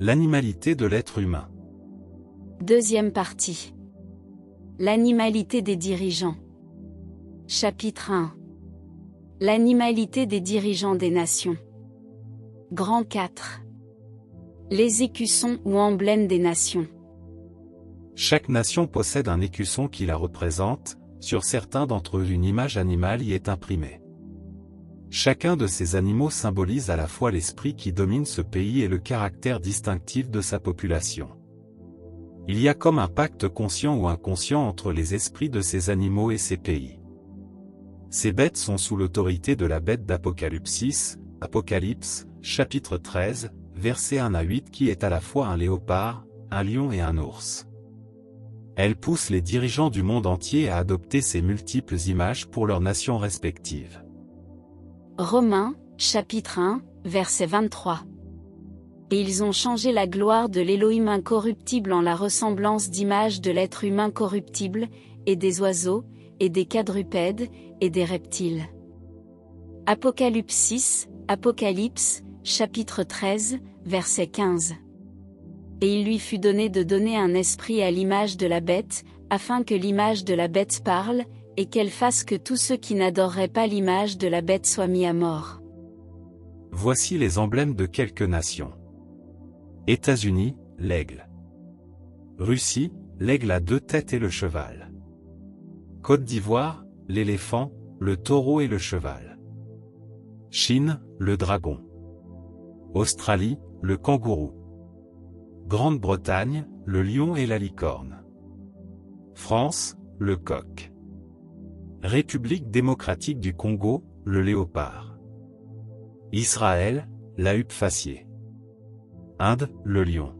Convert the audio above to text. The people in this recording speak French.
L'animalité de l'être humain. Deuxième partie. L'animalité des dirigeants. Chapitre 1. L'animalité des dirigeants des nations. Grand 4. Les écussons ou emblèmes des nations. Chaque nation possède un écusson qui la représente, sur certains d'entre eux une image animale y est imprimée. Chacun de ces animaux symbolise à la fois l'esprit qui domine ce pays et le caractère distinctif de sa population. Il y a comme un pacte conscient ou inconscient entre les esprits de ces animaux et ces pays. Ces bêtes sont sous l'autorité de la bête d'Apocalypse, Apocalypse, chapitre 13, versets 1 à 8 qui est à la fois un léopard, un lion et un ours. Elle pousse les dirigeants du monde entier à adopter ces multiples images pour leurs nations respectives. Romains, chapitre 1, verset 23. Et ils ont changé la gloire de l'Élohim incorruptible en la ressemblance d'image de l'être humain corruptible, et des oiseaux, et des quadrupèdes, et des reptiles. Apocalypse 6, Apocalypse, chapitre 13, verset 15. Et il lui fut donné de donner un esprit à l'image de la bête, afin que l'image de la bête parle, et qu'elle fasse que tous ceux qui n'adoreraient pas l'image de la bête soient mis à mort. Voici les emblèmes de quelques nations. États-Unis, l'aigle. Russie, l'aigle à deux têtes et le cheval. Côte d'Ivoire, l'éléphant, le taureau et le cheval. Chine, le dragon. Australie, le kangourou. Grande-Bretagne, le lion et la licorne. France, le coq. République démocratique du Congo, le léopard. Israël, la huppe faciée. Inde, le lion.